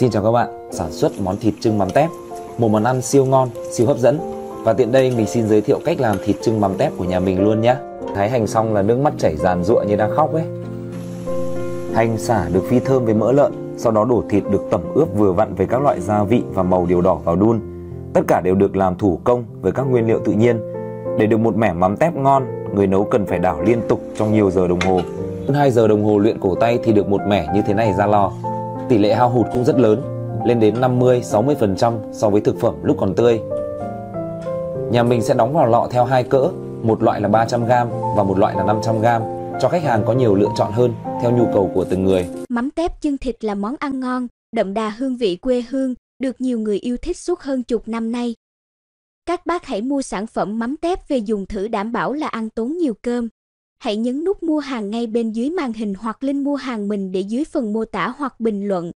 Xin chào các bạn, sản xuất món thịt trưng mắm tép Một món ăn siêu ngon, siêu hấp dẫn. Và tiện đây mình xin giới thiệu cách làm thịt trưng mắm tép của nhà mình luôn nhé. Thái hành xong là nước mắt chảy ràn rụa như đang khóc ấy. Hành xả được phi thơm với mỡ lợn Sau đó đổ thịt được tẩm ướp vừa vặn với các loại gia vị và màu điều đỏ vào đun. Tất cả đều được làm thủ công với các nguyên liệu tự nhiên. Để được một mẻ mắm tép ngon, người nấu cần phải đảo liên tục trong nhiều giờ đồng hồ. Hơn 2 giờ đồng hồ luyện cổ tay thì được một mẻ như thế này ra lò tỷ lệ hao hụt cũng rất lớn, lên đến 50-60% so với thực phẩm lúc còn tươi. Nhà mình sẽ đóng vào lọ theo hai cỡ, một loại là 300g và một loại là 500g, cho khách hàng có nhiều lựa chọn hơn theo nhu cầu của từng người. Mắm tép chân thịt là món ăn ngon, đậm đà hương vị quê hương, được nhiều người yêu thích suốt hơn chục năm nay. Các bác hãy mua sản phẩm mắm tép về dùng thử đảm bảo là ăn tốn nhiều cơm. Hãy nhấn nút mua hàng ngay bên dưới màn hình hoặc link mua hàng mình để dưới phần mô tả hoặc bình luận.